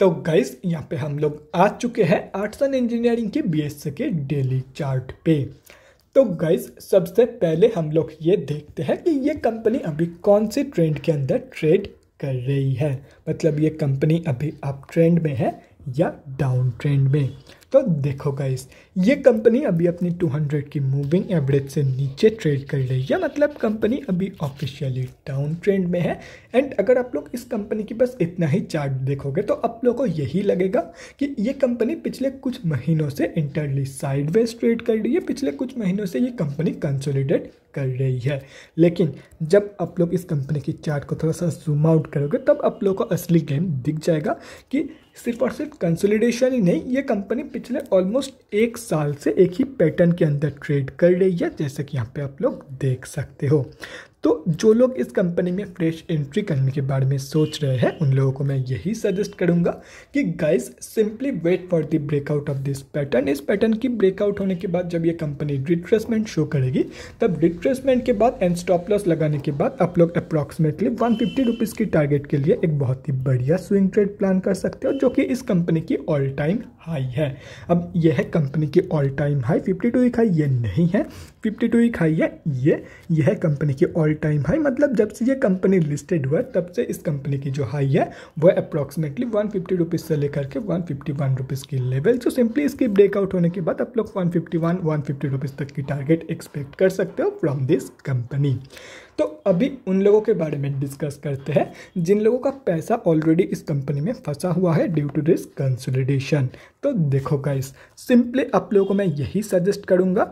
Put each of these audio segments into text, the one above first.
तो गाइस यहाँ पे हम लोग आ चुके हैं आर्ट्स एंड इंजीनियरिंग के बीएससी के डेली चार्ट पे। तो गाइस सबसे पहले हम लोग ये देखते हैं कि ये कंपनी अभी कौन से ट्रेंड के अंदर ट्रेड कर रही है। मतलब ये कंपनी अभी अप ट्रेंड में है या डाउन ट्रेंड में? तो देखो गाइस ये कंपनी अभी अपनी 200 की मूविंग एवरेज से नीचे ट्रेड कर रही है। मतलब कंपनी अभी ऑफिशियली डाउन ट्रेंड में है। एंड अगर आप लोग इस कंपनी की बस इतना ही चार्ट देखोगे तो आप लोगों को यही लगेगा कि ये कंपनी पिछले कुछ महीनों से इंटरली साइडवेज ट्रेड कर रही है। पिछले कुछ महीनों से ये कंपनी कंसोलिडेट कर रही है। लेकिन जब आप लोग इस कंपनी की चार्ट को थोड़ा सा जूम आउट करोगे, तब आप लोग को असली गेम दिख जाएगा कि सिर्फ़ और सिर्फ़ कंसोलिडेशन ही नहीं, ये कंपनी पिछले ऑलमोस्ट एक साल से एक ही पैटर्न के अंदर ट्रेड कर रही है, जैसे कि यहाँ पे आप लोग देख सकते हो। तो जो लोग इस कंपनी में फ्रेश एंट्री करने के बारे में सोच रहे हैं, उन लोगों को मैं यही सजेस्ट करूँगा कि guys simply wait for the breakout of this pattern इस पैटर्न की ब्रेकआउट होने के बाद जब ये कंपनी रिट्रेसमेंट शो करेगी, तब रिट्रेसमेंट के बाद एंड स्टॉप लॉस लगाने के बाद आप लोग अप्रॉक्सीमेटली वन फिफ्टी की टारगेट के लिए एक बहुत ही बढ़िया स्विंग ट्रेड प्लान कर सकते हो, जो कि इस कंपनी की ऑल टाइम हाई है। अब यह है कंपनी की all time high fifty two high ये नहीं है। फिफ्टी टू हाई है। ये, यह कंपनी की ऑल टाइम हाई मतलब जब से ये कंपनी लिस्टेड हुआ, तब से इस कंपनी की जो हाई है, वो अप्रॉक्सीमेटली वन फिफ्टी रुपीज़ से लेकर के वन फिफ्टी वन रुपीज़ की लेवल जो सिंपली इसकी ब्रेकआउट होने के बाद आप लोग one fifty one one fifty rupees तक की टारगेट एक्सपेक्ट कर सकते हो फ्रॉम दिस कंपनी तो अभी उन लोगों के बारे में डिस्कस करते हैं, जिन लोगों का पैसा ऑलरेडी इस कंपनी में फंसा हुआ है ड्यू टू दिस कंसोलिडेशन तो देखो गाइस सिंपली आप लोगों को मैं यही सजेस्ट करूँगा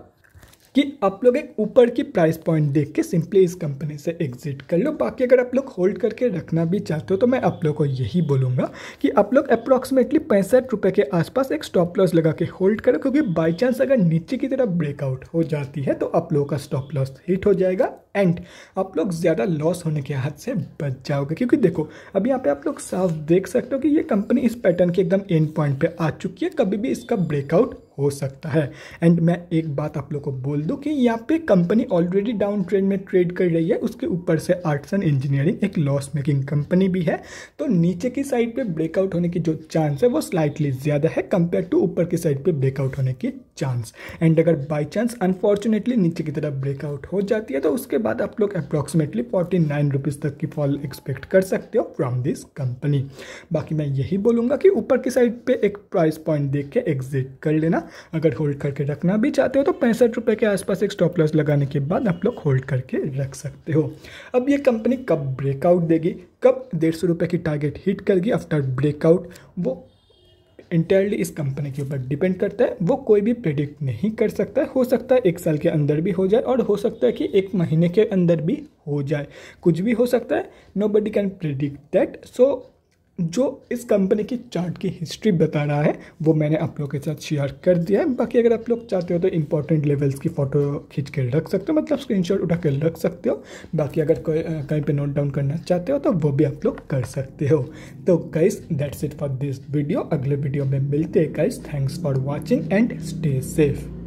कि आप लोग एक ऊपर की प्राइस पॉइंट देख के सिंपली इस कंपनी से एग्जिट कर लो। बाकी अगर आप लोग होल्ड करके रखना भी चाहते हो तो मैं आप लोग को यही बोलूँगा कि आप लोग अप्रॉक्सीमेटली पैंसठ रुपये के आसपास एक स्टॉप लॉस लगा के होल्ड करो, क्योंकि बाई चांस अगर नीचे की तरफ़ ब्रेकआउट हो जाती है तो आप लोगों का स्टॉप लॉस हिट हो जाएगा। एंड आप लोग ज़्यादा लॉस होने के हाथ से बच जाओगे। क्योंकि देखो अब यहाँ पे आप लोग साफ़ देख सकते हो कि ये कंपनी इस पैटर्न के एकदम एंड पॉइंट पे आ चुकी है। कभी भी इसका ब्रेकआउट हो सकता है। एंड मैं एक बात आप लोग को बोल दूँ कि यहाँ पे कंपनी ऑलरेडी डाउन ट्रेंड में ट्रेड कर रही है। उसके ऊपर से आर्ट्स एंड इंजीनियरिंग एक लॉस मेकिंग कंपनी भी है। तो नीचे की साइड पे ब्रेकआउट होने की जो चांस है, वो स्लाइटली ज़्यादा है। कंपेयर टू ऊपर की साइड पे ब्रेकआउट होने की चांस एंड अगर बाई चांस अनफॉर्चुनेटली नीचे की तरफ़ ब्रेकआउट हो जाती है तो उसके बाद आप लोग अप्रॉक्सीमेटली फोर्टी नाइन रुपीज़ तक की फॉल एक्सपेक्ट कर सकते हो फ्रॉम दिस कंपनी बाकी मैं यही बोलूँगा कि ऊपर की साइड पे एक प्राइस पॉइंट देख के एग्जिट कर लेना। अगर होल्ड करके रखना भी चाहते हो तो पैंसठ रुपये के आसपास एक स्टॉप लॉस लगाने के बाद आप लोग होल्ड करके रख सकते हो। अब ये कंपनी कब ब्रेकआउट देगी? कब डेढ़ सौ रुपये की टारगेट हिट करेगी आफ्टर ब्रेकआउट वो इंटायरली इस कंपनी के ऊपर डिपेंड करता है, वो कोई भी प्रेडिक्ट नहीं कर सकता। है हो सकता है एक साल के अंदर भी हो जाए और हो सकता है कि एक महीने के अंदर भी हो जाए। कुछ भी हो सकता है nobody can predict that so जो इस कंपनी की चार्ट की हिस्ट्री बता रहा है, वो मैंने आप लोग के साथ शेयर कर दिया है। बाकी अगर आप लोग चाहते हो तो इंपॉर्टेंट लेवल्स की फ़ोटो खींच के रख सकते हो मतलब स्क्रीनशॉट उठा कर रख सकते हो। बाकी अगर कोई कहीं पे नोट डाउन करना चाहते हो तो वो भी आप लोग कर सकते हो। तो guys that's it for this video अगले वीडियो में मिलते हैं guys thanks for watching and stay safe